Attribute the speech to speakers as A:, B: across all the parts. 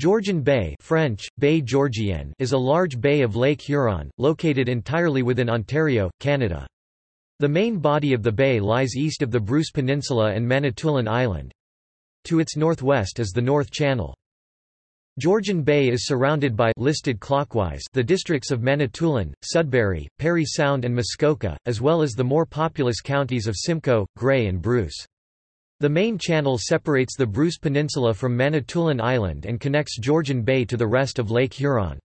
A: Georgian Bay French, Baie Georgienne is a large bay of Lake Huron, located entirely within Ontario, Canada. The main body of the bay lies east of the Bruce Peninsula and Manitoulin Island. To its northwest is the North Channel. Georgian Bay is surrounded by listed clockwise the districts of Manitoulin, Sudbury, Parry Sound and Muskoka, as well as the more populous counties of Simcoe, Grey and Bruce. The main channel separates the Bruce Peninsula from Manitoulin Island and connects Georgian Bay to the rest of Lake Huron.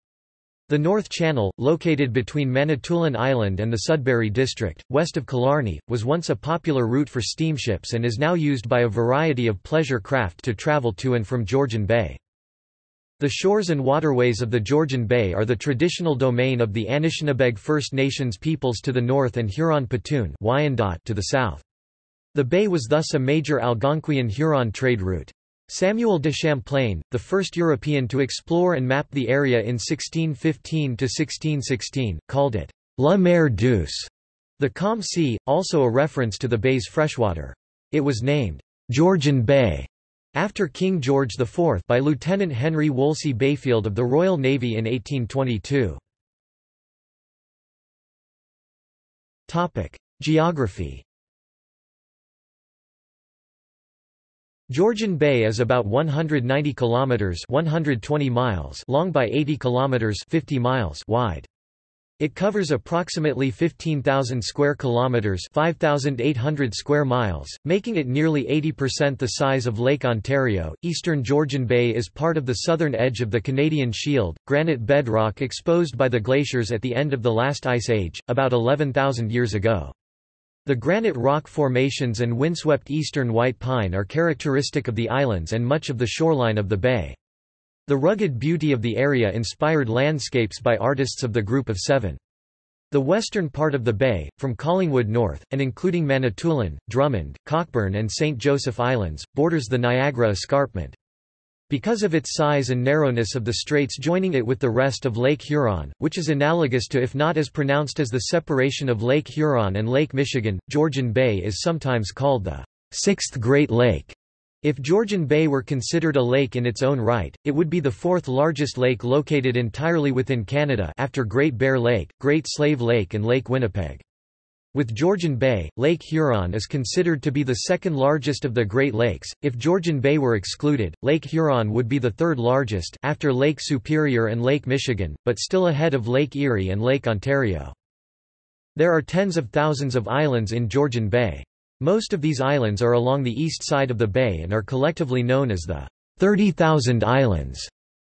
A: The North Channel, located between Manitoulin Island and the Sudbury District, west of Killarney, was once a popular route for steamships and is now used by a variety of pleasure craft to travel to and from Georgian Bay. The shores and waterways of the Georgian Bay are the traditional domain of the Anishinaabeg First Nations peoples to the north and Huron-Petun to the south. The bay was thus a major Algonquian-Huron trade route. Samuel de Champlain, the first European to explore and map the area in 1615–1616, called it La Mer Douce, the calm sea, also a reference to the bay's freshwater. It was named Georgian Bay after King George IV by Lieutenant Henry Wolsey Bayfield of the Royal Navy in 1822. Geography Georgian Bay is about 190 kilometers 120 miles long by 80 kilometers 50 miles wide. It covers approximately 15,000 square kilometers, 5,800 square miles, making it nearly 80% the size of Lake Ontario. Eastern Georgian Bay is part of the southern edge of the Canadian Shield, granite bedrock exposed by the glaciers at the end of the last ice age, about 11,000 years ago. The granite rock formations and windswept eastern white pine are characteristic of the islands and much of the shoreline of the bay. The rugged beauty of the area inspired landscapes by artists of the Group of Seven. The western part of the bay, from Collingwood north, and including Manitoulin, Drummond, Cockburn and St. Joseph Islands, borders the Niagara Escarpment. Because of its size and narrowness of the straits joining it with the rest of Lake Huron, which is analogous to if not as pronounced as the separation of Lake Huron and Lake Michigan, Georgian Bay is sometimes called the Sixth Great Lake. If Georgian Bay were considered a lake in its own right, it would be the fourth largest lake located entirely within Canada after Great Bear Lake, Great Slave Lake and Lake Winnipeg. With Georgian Bay, Lake Huron is considered to be the second largest of the Great Lakes. If Georgian Bay were excluded, Lake Huron would be the third largest after Lake Superior and Lake Michigan, but still ahead of Lake Erie and Lake Ontario. There are tens of thousands of islands in Georgian Bay. Most of these islands are along the east side of the bay and are collectively known as the 30,000 Islands,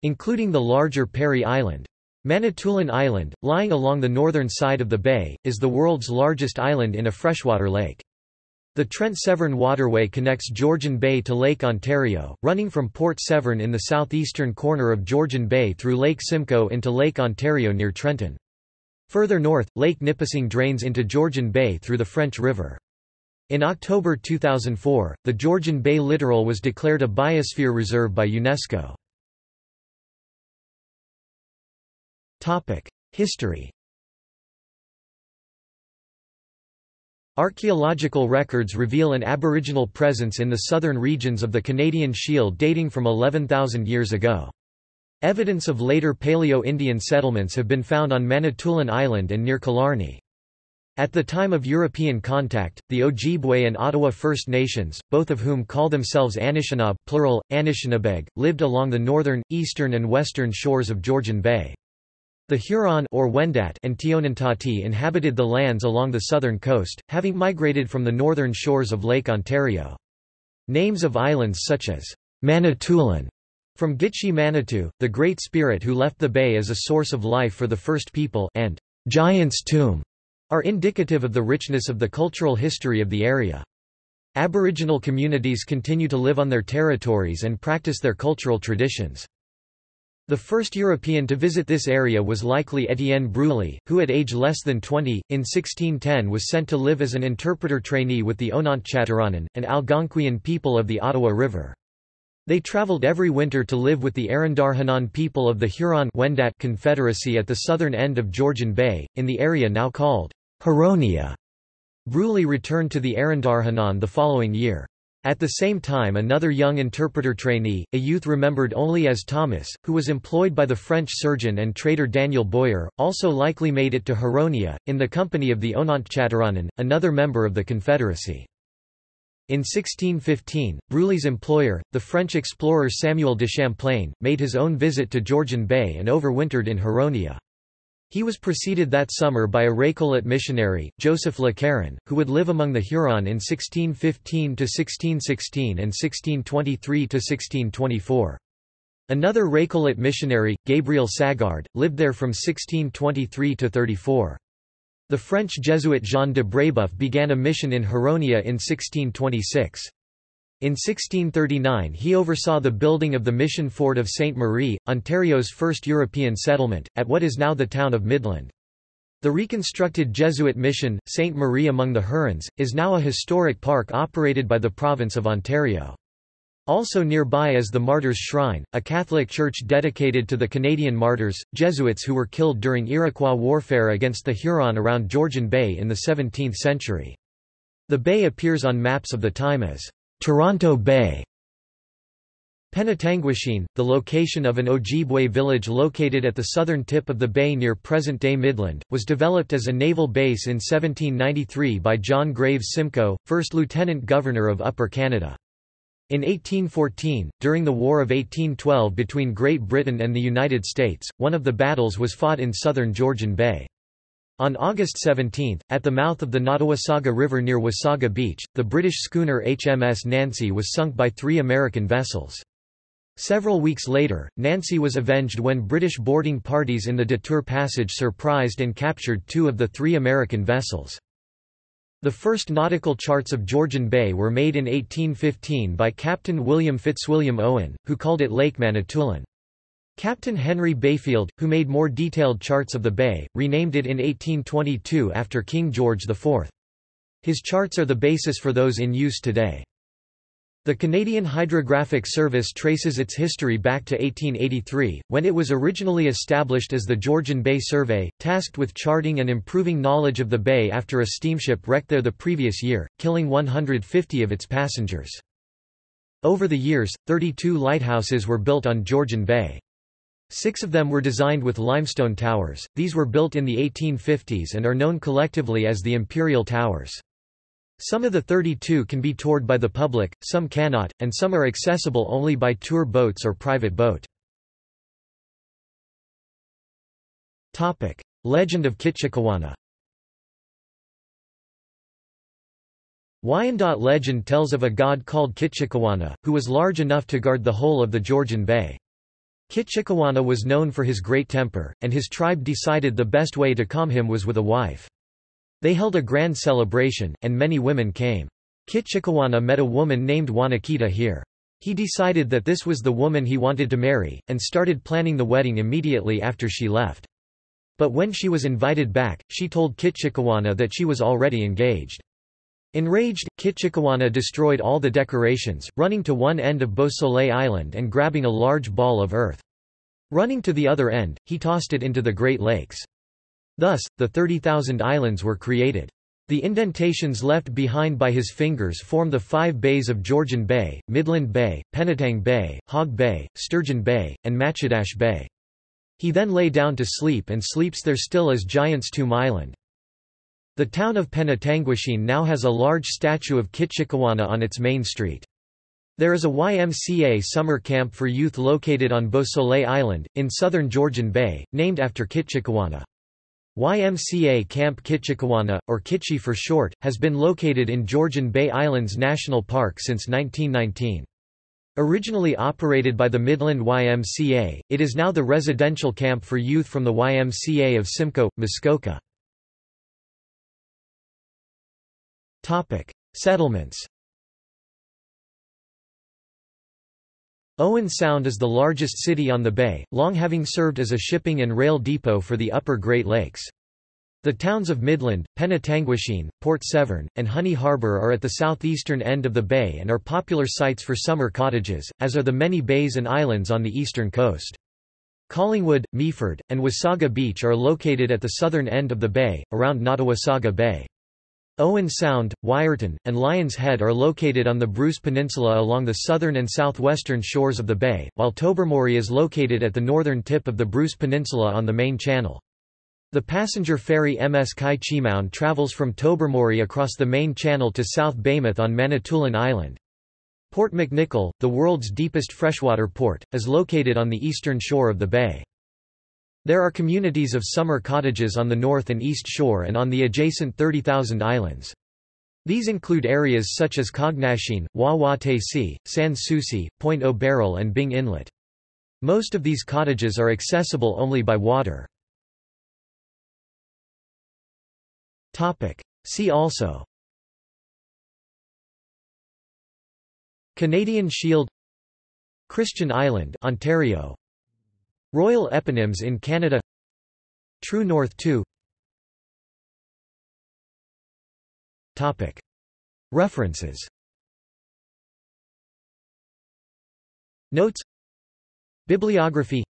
A: including the larger Parry Island. Manitoulin Island, lying along the northern side of the bay, is the world's largest island in a freshwater lake. The Trent Severn Waterway connects Georgian Bay to Lake Ontario, running from Port Severn in the southeastern corner of Georgian Bay through Lake Simcoe into Lake Ontario near Trenton. Further north, Lake Nipissing drains into Georgian Bay through the French River. In October 2004, the Georgian Bay littoral was declared a biosphere reserve by UNESCO. History Archaeological records reveal an Aboriginal presence in the southern regions of the Canadian Shield dating from 11,000 years ago. Evidence of later Paleo-Indian settlements have been found on Manitoulin Island and near Killarney. At the time of European contact, the Ojibwe and Ottawa First Nations, both of whom call themselves Anishinaabe plural, Anishinabeg, lived along the northern, eastern and western shores of Georgian Bay. The Huron or Wendat and Tionontati inhabited the lands along the southern coast, having migrated from the northern shores of Lake Ontario. Names of islands such as Manitoulin from Gitche Manitou, the Great Spirit who left the bay as a source of life for the first people, and Giant's Tomb are indicative of the richness of the cultural history of the area. Aboriginal communities continue to live on their territories and practice their cultural traditions. The first European to visit this area was likely Étienne Brulé, who at age less than 20, in 1610 was sent to live as an interpreter trainee with the Ononthchatiranen, an Algonquian people of the Ottawa River. They traveled every winter to live with the Arandarhanan people of the Huron-Wendat Confederacy at the southern end of Georgian Bay, in the area now called Huronia. Brulé returned to the Arandarhanan the following year. At the same time another young interpreter trainee, a youth remembered only as Thomas, who was employed by the French surgeon and trader Daniel Boyer, also likely made it to Huronia, in the company of the Ononthchatiranen, another member of the Confederacy. In 1615, Brulé's employer, the French explorer Samuel de Champlain, made his own visit to Georgian Bay and overwintered in Huronia. He was preceded that summer by a Récollet missionary, Joseph Le Caron, who would live among the Huron in 1615–1616 and 1623–1624. Another Récollet missionary, Gabriel Sagard, lived there from 1623 to 34. The French Jesuit Jean de Brébeuf began a mission in Huronia in 1626. In 1639 he oversaw the building of the mission fort of Sainte Marie, Ontario's first European settlement, at what is now the town of Midland. The reconstructed Jesuit mission, Sainte Marie among the Hurons, is now a historic park operated by the province of Ontario. Also nearby is the Martyrs' Shrine, a Catholic church dedicated to the Canadian martyrs, Jesuits who were killed during Iroquois warfare against the Huron around Georgian Bay in the 17th century. The bay appears on maps of the time as Toronto Bay. Penetanguishene, the location of an Ojibwe village located at the southern tip of the bay near present-day Midland, was developed as a naval base in 1793 by John Graves Simcoe, 1st Lieutenant Governor of Upper Canada. In 1814, during the War of 1812 between Great Britain and the United States, one of the battles was fought in southern Georgian Bay. On August 17, at the mouth of the Nottawasaga River near Wasaga Beach, the British schooner HMS Nancy was sunk by three American vessels. Several weeks later, Nancy was avenged when British boarding parties in the Détour Passage surprised and captured two of the three American vessels. The first nautical charts of Georgian Bay were made in 1815 by Captain William Fitzwilliam Owen, who called it Lake Manitoulin. Captain Henry Bayfield, who made more detailed charts of the bay, renamed it in 1822 after King George IV. His charts are the basis for those in use today. The Canadian Hydrographic Service traces its history back to 1883, when it was originally established as the Georgian Bay Survey, tasked with charting and improving knowledge of the bay after a steamship wrecked there the previous year, killing 150 of its passengers. Over the years, 32 lighthouses were built on Georgian Bay. Six of them were designed with limestone towers, these were built in the 1850s and are known collectively as the Imperial Towers. Some of the 32 can be toured by the public, some cannot, and some are accessible only by tour boats or private boat. Legend of Kitchikewana Wyandot legend tells of a god called Kitchikewana, who was large enough to guard the whole of the Georgian Bay. Kitchikewana was known for his great temper, and his tribe decided the best way to calm him was with a wife. They held a grand celebration, and many women came. Kitchikewana met a woman named Wanakita here. He decided that this was the woman he wanted to marry, and started planning the wedding immediately after she left. But when she was invited back, she told Kitchikewana that she was already engaged. Enraged, Kitchikewana destroyed all the decorations, running to one end of Beausoleil Island and grabbing a large ball of earth. Running to the other end, he tossed it into the Great Lakes. Thus, the 30,000 islands were created. The indentations left behind by his fingers form the five bays of Georgian Bay, Midland Bay, Penetang Bay, Hog Bay, Sturgeon Bay, and Matchedash Bay. He then lay down to sleep and sleeps there still as Giant's Tomb Island. The town of Penetanguishene now has a large statue of Kitchikewana on its main street. There is a YMCA summer camp for youth located on Beausoleil Island, in southern Georgian Bay, named after Kitchikewana. YMCA Camp Kitchikewana, or Kitchi for short, has been located in Georgian Bay Islands National Park since 1919. Originally operated by the Midland YMCA, it is now the residential camp for youth from the YMCA of Simcoe, Muskoka. Topic: Settlements. Owen Sound is the largest city on the bay, long having served as a shipping and rail depot for the upper Great Lakes. The towns of Midland, Penetanguishene, Port Severn, and Honey Harbour are at the southeastern end of the bay and are popular sites for summer cottages, as are the many bays and islands on the eastern coast. Collingwood, Meaford, and Wasaga Beach are located at the southern end of the bay, around Nottawasaga Bay. Owen Sound, Wiarton, and Lion's Head are located on the Bruce Peninsula along the southern and southwestern shores of the bay, while Tobermory is located at the northern tip of the Bruce Peninsula on the main channel. The passenger ferry MS Chi-Cheemaun travels from Tobermory across the main channel to South Baymouth on Manitoulin Island. Port McNicoll, the world's deepest freshwater port, is located on the eastern shore of the bay. There are communities of summer cottages on the north and east shore and on the adjacent 30,000 islands. These include areas such as Cognashene, Wah-Wah-Taysee, Sans Souci, Pointe au Baril and Byng Inlet. Most of these cottages are accessible only by water. See also Canadian Shield Christian Island Ontario Royal eponyms in Canada True North 2 Topic. References Notes Bibliography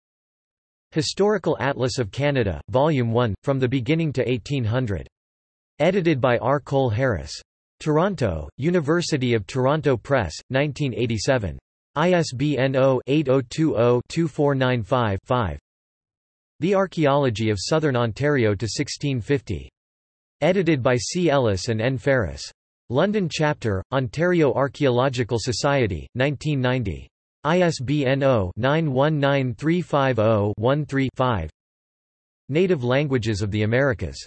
A: Historical Atlas of Canada, Volume 1, From the Beginning to 1800. Edited by R. Cole Harris. Toronto, University of Toronto Press, 1987. ISBN 0-8020-2495-5 The Archaeology of Southern Ontario to 1650. Edited by C. Ellis and N. Ferris. London Chapter, Ontario Archaeological Society, 1990. ISBN 0-919350-13-5 Native Languages of the Americas.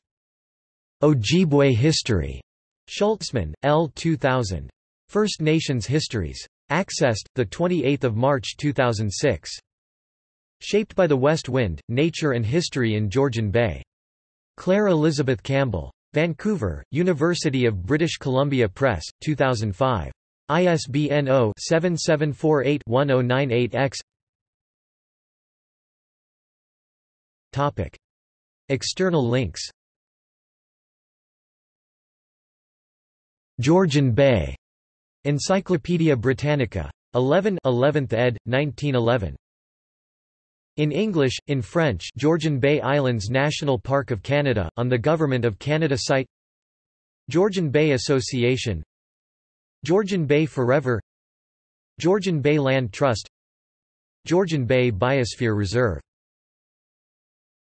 A: Ojibwe History. Schultzman, L. 2000. First Nations Histories. Accessed, 28 March 2006. Shaped by the West Wind, Nature and History in Georgian Bay. Claire Elizabeth Campbell. Vancouver, University of British Columbia Press, 2005. ISBN 0-7748-1098-X External links Georgian Bay Encyclopædia Britannica. 11 11th ed., 1911. In English, in French Georgian Bay Islands National Park of Canada, on the Government of Canada site Georgian Bay Association Georgian Bay Forever Georgian Bay Land Trust Georgian Bay Biosphere Reserve